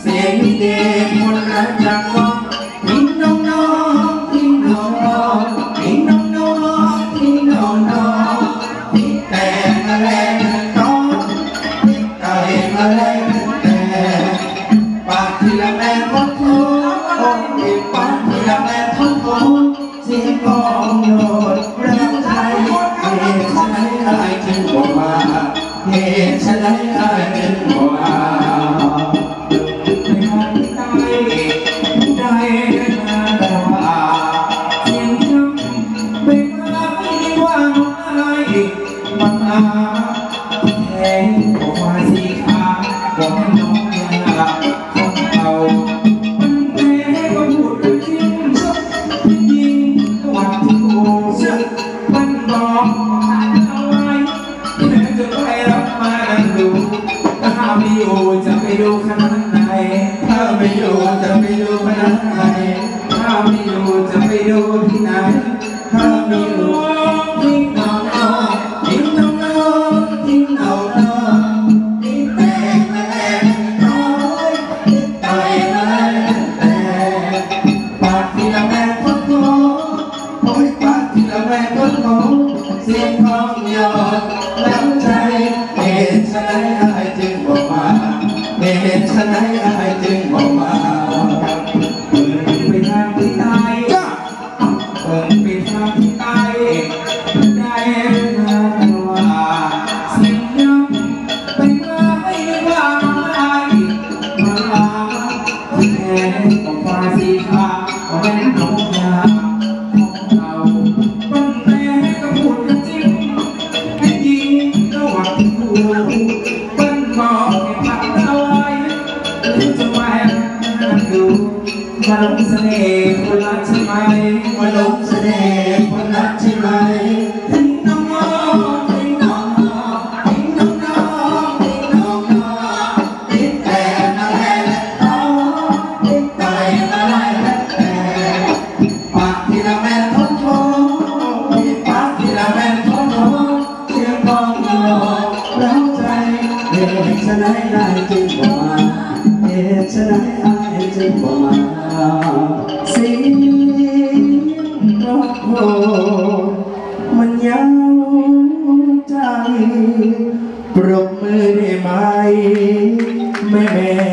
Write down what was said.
เสียงลิเกคนละจากก็ทิ้งน้องน้องทิ้งน้องน้องทิ้งน้องน้องทิ้งน้องน้องทิ้งแต่มาแรงน้องทิ้งแต่มาแรงแต่ปากที่ละแม่ก็โทษโอ้ยปากที่ละแม่ก็โทษเสียงกองโยนเรื่องไทยเหตุฉันไอายจึงบอกมาเหตุฉันไอายจึงบอกมาาแทงบอกว่าสีขาบอกให้น้องอยาของเขามันแพ้ก็พูดจริงยิงวันที่โอ้มันบอกเอาไว้แม้จะไปรับมาดูถ้าไม่อยู่จะไปดูขนาดไหนถ้าไม่อยู่จะไปดูขนาดไหน เสียงของยอดแล้วใจเหตุฉ หรือจะแหวกนั่งดูมาลงเสน่ห์คนรักใช่ไหมมาลงเสน่ห์คนรักใช่ไหมทิ้งน้องน้องทิ้งน้องน้องทิ้งน้องน้องทิ้งน้องน้องทิ้งแต่มาแลและน้องทิ้งแต่มาแลและแต่ปากที่ละแม่ทนโทมีปากที่ละแม่ทนโทเสียงของโยแล้วใจเหตุฉะไหนได้จึงบอกมา ตุฉะไหนอายจึงบอกมาเสียงร้องโหมันยาวใจปรบมือได้ไหมแม่แม่